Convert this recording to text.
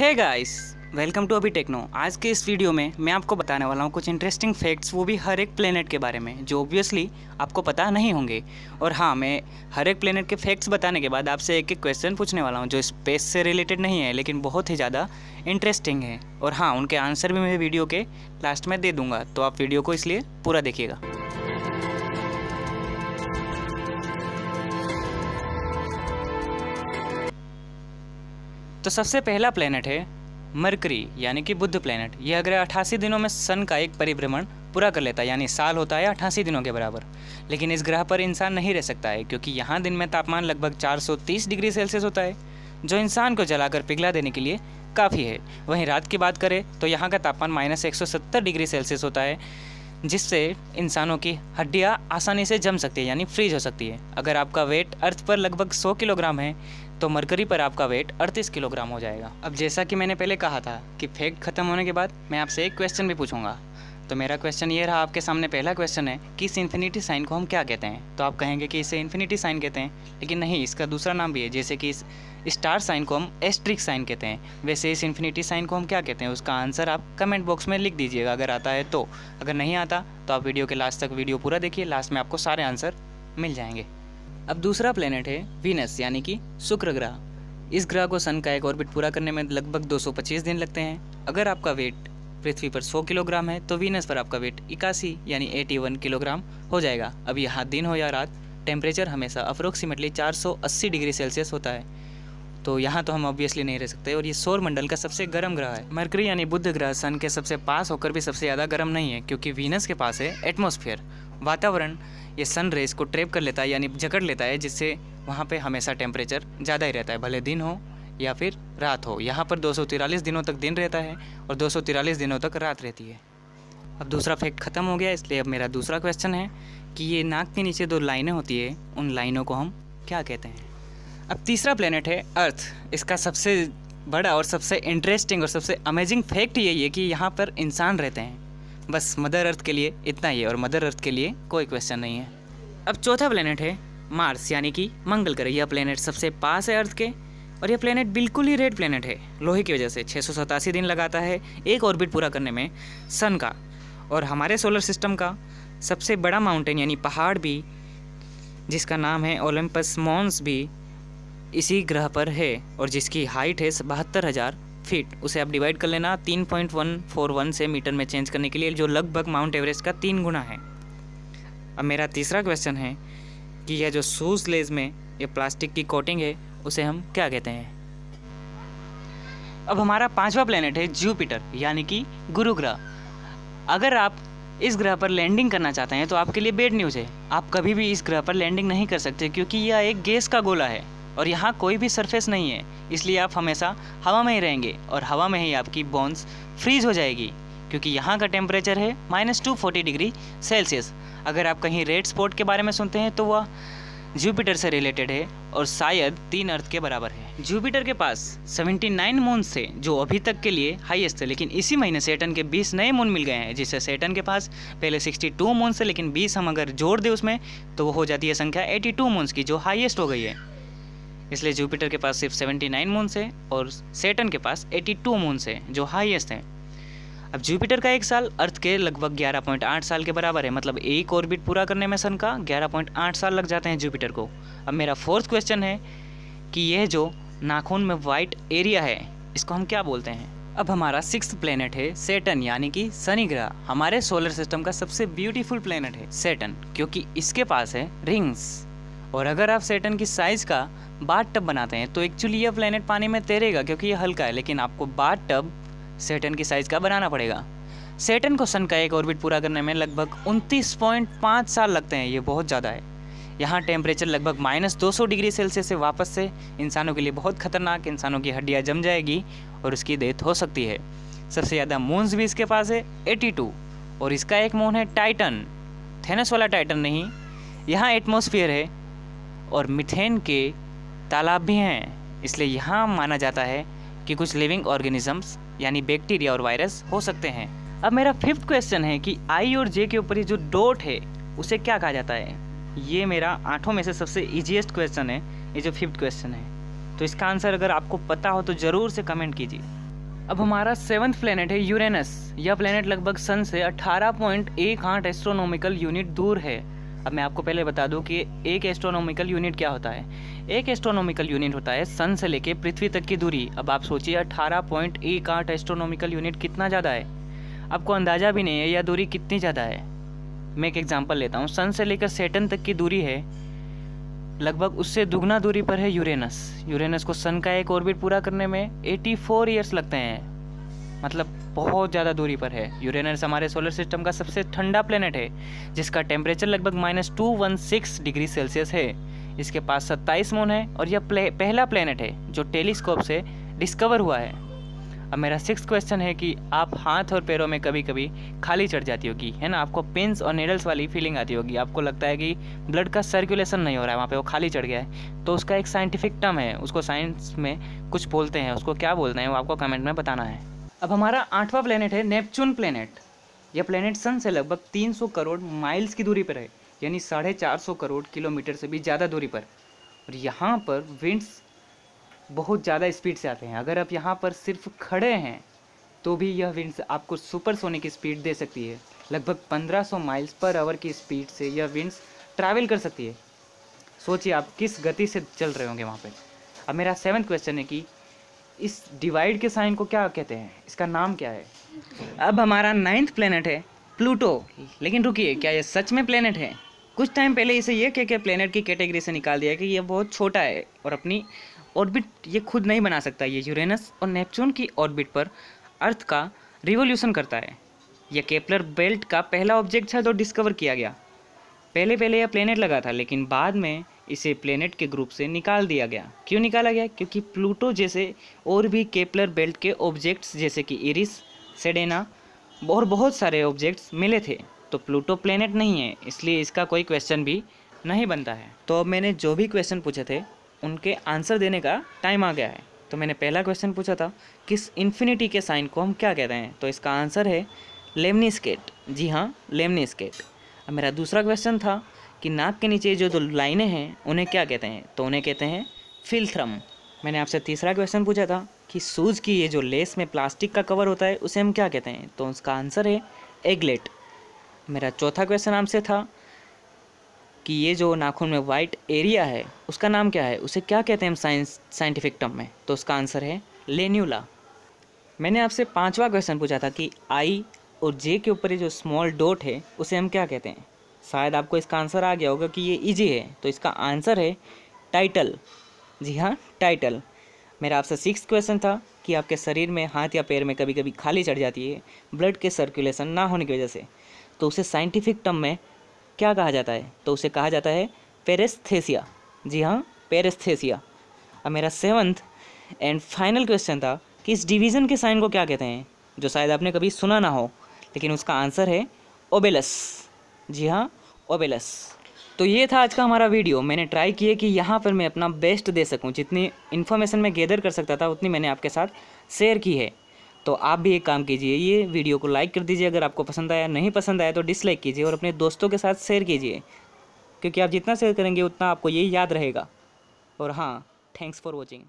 Hey guys welcome to Abhi techno आज के इस वीडियो में मैं आपको बताने वाला हूँ कुछ इंटरेस्टिंग फैक्ट्स वो भी हर एक प्लेनेट के बारे में, जो ऑब्वियसली आपको पता नहीं होंगे। और हाँ मैं हर एक प्लेनेट के फैक्ट्स बताने के बाद आपसे एक एक क्वेश्चन पूछने वाला हूँ, जो स्पेस से रिलेटेड नहीं है, लेकिन बहुत ही ज़्यादा इंटरेस्टिंग है। और हाँ उनके आंसर भी मैं वीडियो के लास्ट में दे दूँगा तो आप वीडियो को इसलिए पूरा देखिएगा। तो सबसे पहला प्लेनेट है मरकरी यानी कि बुद्ध प्लेनेट यह अगर अठासी दिनों में सन का एक परिभ्रमण पूरा कर लेता है, यानी साल होता है अठासी दिनों के बराबर. लेकिन इस ग्रह पर इंसान नहीं रह सकता है, क्योंकि यहाँ दिन में तापमान लगभग 430 डिग्री सेल्सियस होता है, जो इंसान को जलाकर पिघला देने के लिए काफ़ी है. वहीं रात की बात करें तो यहाँ का तापमान माइनस एक डिग्री सेल्सियस होता है, जिससे इंसानों की हड्डियाँ आसानी से जम सकती है, यानी फ्रीज हो सकती है. अगर आपका वेट अर्थ पर लगभग 100 किलोग्राम है तो मरकरी पर आपका वेट 38 किलोग्राम हो जाएगा। अब जैसा कि मैंने पहले कहा था कि फैक्ट खत्म होने के बाद मैं आपसे एक क्वेश्चन भी पूछूँगा। तो मेरा क्वेश्चन ये रहा, आपके सामने पहला क्वेश्चन है कि इस इन्फिनिटी साइन को हम क्या कहते हैं? तो आप कहेंगे कि इसे इन्फिनिटी साइन कहते हैं, लेकिन नहीं, इसका दूसरा नाम भी है, जैसे कि इस स्टार साइन को हम एस्ट्रिक साइन कहते हैं। वैसे इस इन्फिनिटी साइन को हम क्या कहते हैं? उसका आंसर आप कमेंट बॉक्स में लिख दीजिएगा, अगर आता है तो। अगर नहीं आता तो आप वीडियो के लास्ट तक वीडियो पूरा देखिए लास्ट में आपको सारे आंसर मिल जाएँगे। अब दूसरा प्लेनेट है वीनस यानी कि शुक्र ग्रह। इस ग्रह को सन का एक ऑर्बिट पूरा करने में लगभग 225 दिन लगते हैं। अगर आपका वेट पृथ्वी पर 100 किलोग्राम है तो वीनस पर आपका वेट इक्यासी, यानी 81 किलोग्राम हो जाएगा। अब यहाँ दिन हो या रात टेम्परेचर हमेशा अप्रोक्सीमेटली 480 डिग्री सेल्सियस होता है। तो यहाँ तो हम ऑब्वियसली नहीं रह सकते और ये सौर मंडल का सबसे गर्म ग्रह है। मरकरी यानी बुद्ध ग्रह सन के सबसे पास होकर भी सबसे ज़्यादा गर्म नहीं है, क्योंकि वीनस के पास है एटमोसफियर वातावरण, ये सन रेस को ट्रेप कर लेता है, यानी जकड़ लेता है, जिससे वहाँ पे हमेशा टेम्परेचर ज़्यादा ही रहता है। भले दिन हो या फिर रात हो। यहाँ पर दो दिनों तक दिन रहता है और दो दिनों तक रात रहती है। अब दूसरा फैक्ट ख़त्म हो गया, इसलिए अब मेरा दूसरा क्वेश्चन है कि ये नाक के नीचे दो लाइनें होती है, उन लाइनों को हम क्या कहते हैं? अब तीसरा प्लेनेट है अर्थ इसका सबसे बड़ा और सबसे इंटरेस्टिंग और सबसे अमेजिंग फैक्ट यही है कि यहाँ पर इंसान रहते हैं। बस मदर अर्थ के लिए इतना ही है और मदर अर्थ के लिए कोई क्वेश्चन नहीं है। अब चौथा प्लेनेट है मार्स यानी कि मंगल ग्रह। यह प्लेनेट सबसे पास है अर्थ के और यह प्लेनेट बिल्कुल ही रेड प्लेनेट है। लोहे की वजह से छः सौ सतासी दिन लगाता है एक ऑर्बिट पूरा करने में सन का। और हमारे सोलर सिस्टम का सबसे बड़ा माउंटेन यानी पहाड़ भी, जिसका नाम है ओलम्पस मॉन्स भी इसी ग्रह पर है और जिसकी हाइट है बहत्तर हज़ार फीट उसे आप डिवाइड कर लेना तीन पॉइंट वन फोर वन से मीटर में चेंज करने के लिए, जो लगभग माउंट एवरेस्ट का तीन गुना है। अब मेरा तीसरा क्वेश्चन है कि यह जो शूज़ लेज में, ये प्लास्टिक की कोटिंग है, उसे हम क्या कहते हैं? अब हमारा पांचवा प्लेनेट है ज्यूपिटर यानी कि गुरु ग्रह। अगर आप इस ग्रह पर लैंडिंग करना चाहते हैं तो आपके लिए बेड न्यूज़ है। आप कभी भी इस ग्रह पर लैंडिंग नहीं कर सकते, क्योंकि यह एक गैस का गोला है, और यहाँ कोई भी सरफेस नहीं है। इसलिए आप हमेशा हवा में ही रहेंगे और हवा में ही आपकी बोन्स फ्रीज हो जाएगी, क्योंकि यहाँ का टेम्परेचर है minus two forty degree Celsius अगर आप कहीं रेड स्पॉट के बारे में सुनते हैं तो वह जुपिटर से रिलेटेड है और शायद तीन अर्थ के बराबर है। जुपिटर के पास 79 मून से जो अभी तक के लिए हाईएस्ट थे, लेकिन इसी महीने सेटन के 20 नए मून मिल गए हैं, जिससे सेटन के पास पहले 62 मून से लेकिन 20 हम अगर जोड़ दें उसमें तो वो हो जाती है संख्या 82 मून्स की, जो हाईएस्ट हो गई है। इसलिए जुपिटर के पास सिर्फ़ 79 मून्स है और सेटन के पास 82 मून्स है, जो हाईएस्ट हैं। अब जुपिटर का एक साल अर्थ के लगभग 11.8 साल के बराबर है मतलब एक ऑर्बिट पूरा करने में सन का 11.8 साल लग जाते हैं जुपिटर को। अब मेरा फोर्थ क्वेश्चन है कि यह जो नाखून में वाइट एरिया है, इसको हम क्या बोलते हैं? अब हमारा सिक्स प्लेनेट है सेटन यानी कि शनि ग्रह। हमारे सोलर सिस्टम का सबसे ब्यूटीफुल प्लेनेट है सेटन क्योंकि इसके पास है रिंग्स और अगर आप सेटन की साइज़ का बाट टब बनाते हैं तो एक्चुअली यह प्लेनेट पानी में तैरेगा, क्योंकि ये हल्का है, लेकिन आपको बाट टब सेटन की साइज़ का बनाना पड़ेगा। सेटन को सन का एक ऑर्बिट पूरा करने में लगभग 29.5 साल लगते हैं, ये बहुत ज़्यादा है। यहाँ टेम्परेचर लगभग माइनस दो डिग्री सेल्सियस से वापस से इंसानों के लिए बहुत खतरनाक, इंसानों की हड्डियाँ जम जाएगी और उसकी डेथ हो सकती है। सबसे ज़्यादा मून्स भी इसके पास है 82 और इसका एक मून है टाइटन थेनस वाला टाइटन नहीं, यहाँ एटमोसफियर है और मिथेन के तालाब भी हैं। इसलिए यहाँ माना जाता है कि कुछ लिविंग ऑर्गेनिजम्स, यानी बैक्टीरिया और वायरस हो सकते हैं। अब मेरा फिफ्थ क्वेश्चन है कि आई और जे के ऊपर ये जो डोट है, उसे क्या कहा जाता है? ये मेरा आठों में से सबसे ईजिएस्ट क्वेश्चन है, ये जो फिफ्थ क्वेश्चन है। तो इसका आंसर अगर आपको पता हो तो ज़रूर से कमेंट कीजिए। अब हमारा सेवन्थ प्लेनेट है यूरेनस यह प्लेनेट लगभग सन से 18.18 एस्ट्रोनॉमिकल यूनिट दूर है। अब मैं आपको पहले बता दूँ कि एक एस्ट्रोनॉमिकल यूनिट क्या होता है? एक एस्ट्रोनॉमिकल यूनिट होता है सन से लेके पृथ्वी तक की दूरी। अब आप सोचिए 18.18 एस्ट्रोनॉमिकल यूनिट कितना ज़्यादा है? आपको अंदाज़ा भी नहीं है यह दूरी कितनी ज़्यादा है। मैं एक एग्ज़ाम्पल लेता हूँ। सन से लेकर सेटन तक की दूरी है। लगभग उससे दुगना दूरी पर है यूरेनस। यूरेनस को सन का एक ऑर्बिट पूरा करने में 84 फोर ईयर्स लगते हैं। मतलब बहुत ज़्यादा दूरी पर है। यूरेनस हमारे सोलर सिस्टम का सबसे ठंडा प्लेनेट है जिसका टेम्परेचर लगभग minus two one six degree Celsius है। इसके पास सत्ताईस मून है और यह प्ले, पहला प्लेनेट है जो टेलीस्कोप से डिस्कवर हुआ है। अब मेरा सिक्स क्वेश्चन है कि आप हाथ और पैरों में कभी कभी खाली चढ़ जाती होगी है ना? आपको पेंस और नेडल्स वाली फीलिंग आती होगी। आपको लगता है कि ब्लड का सर्कुलेशन नहीं हो रहा है वहाँ पे वो खाली चढ़ गया है। तो उसका एक साइंटिफिक टर्म है उसको साइंस में कुछ बोलते हैं उसको क्या बोलते हैं वो आपको कमेंट में बताना है। अब हमारा आठवां प्लेनेट है नेपचून प्लेनेट यह प्लेनेट सन से लगभग तीन सौ करोड़ माइल्स की दूरी पर है, यानी साढ़े चार सौ करोड़ किलोमीटर से भी ज़्यादा दूरी पर। और यहाँ पर विंड्स बहुत ज़्यादा स्पीड से आते हैं। अगर आप यहाँ पर सिर्फ़ खड़े हैं तो भी यह विंड्स आपको सुपर सोनिक स्पीड दे सकती है। लगभग 1500 माइल्स पर आवर की स्पीड से यह विंड्स ट्रैवल कर सकती है। सोचिए आप किस गति से चल रहे होंगे वहाँ पर अब मेरा सेवन्थ क्वेश्चन है कि इस डिवाइड के साइन को क्या कहते हैं? इसका नाम क्या है? अब हमारा नाइन्थ प्लेनेट है प्लूटो लेकिन रुकिए, क्या ये सच में प्लेनेट है? कुछ टाइम पहले इसे ये कह के प्लेनेट की कैटेगरी से निकाल दिया कि ये बहुत छोटा है और अपनी ऑर्बिट ये खुद नहीं बना सकता। ये यूरेनस और नेपच्यून की ऑर्बिट पर अर्थ का रिवोल्यूशन करता है। यह केपलर बेल्ट का पहला ऑब्जेक्ट था जो डिस्कवर किया गया। पहले पहले यह प्लेनेट लगा था, लेकिन बाद में इसे प्लेनेट के ग्रुप से निकाल दिया गया। क्यों निकाला गया? क्योंकि प्लूटो जैसे और भी केपलर बेल्ट के ऑब्जेक्ट्स जैसे कि इरिस सेडेना और बहुत सारे ऑब्जेक्ट्स मिले थे। तो प्लूटो प्लेनेट नहीं है, इसलिए इसका कोई क्वेश्चन भी नहीं बनता है। तो अब मैंने जो भी क्वेश्चन पूछे थे, उनके आंसर देने का टाइम आ गया है। तो मैंने पहला क्वेश्चन पूछा था, किस इन्फिनिटी के साइन को हम क्या कहते हैं? तो इसका आंसर है लेमनी स्केट जी हाँ लेमनी स्केट अब मेरा दूसरा क्वेश्चन था कि नाक के नीचे जो लाइनें हैं, उन्हें क्या कहते हैं? तो उन्हें कहते हैं फिल्थ्रम। मैंने आपसे तीसरा क्वेश्चन पूछा था कि सूज की ये जो लेस में प्लास्टिक का कवर होता है, उसे हम क्या कहते हैं? तो उसका आंसर है एगलेट मेरा चौथा क्वेश्चन आपसे था कि ये जो नाखून में वाइट एरिया है, उसका नाम क्या है? उसे क्या कहते हैं हम साइंस साइंटिफिक टर्म में? तो उसका आंसर है लेन्यूला मैंने आपसे पांचवा क्वेश्चन पूछा था कि आई और जे के ऊपर ये जो स्मॉल डॉट है, उसे हम क्या कहते हैं? शायद आपको इसका आंसर आ गया होगा कि ये इजी है। तो इसका आंसर है टाइटल जी हाँ टाइटल मेरा आपसे सिक्स क्वेश्चन था कि आपके शरीर में हाथ या पैर में कभी कभी खाली चढ़ जाती है ब्लड के सर्कुलेशन ना होने की वजह से। तो उसे साइंटिफिक टर्म में क्या कहा जाता है? तो उसे कहा जाता है पेरेस्थेसिया जी हाँ पेरेस्थेसिया अब मेरा सेवन्थ एंड फाइनल क्वेश्चन था कि इस डिवीज़न के साइन को क्या कहते हैं? जो शायद आपने कभी सुना ना हो, लेकिन उसका आंसर है ओबेलस जी हाँ ओबेलस तो ये था आज का हमारा वीडियो मैंने ट्राई किया कि यहाँ पर मैं अपना बेस्ट दे सकूँ. जितनी इन्फॉर्मेशन मैं गैदर कर सकता था, उतनी मैंने आपके साथ शेयर की है. तो आप भी एक काम कीजिए, ये वीडियो को लाइक कर दीजिए अगर आपको पसंद आया. नहीं पसंद आया तो डिसलाइक कीजिए और अपने दोस्तों के साथ शेयर कीजिए. क्योंकि आप जितना शेयर करेंगे, उतना आपको ये याद रहेगा. और हाँ थैंक्स फॉर वॉचिंग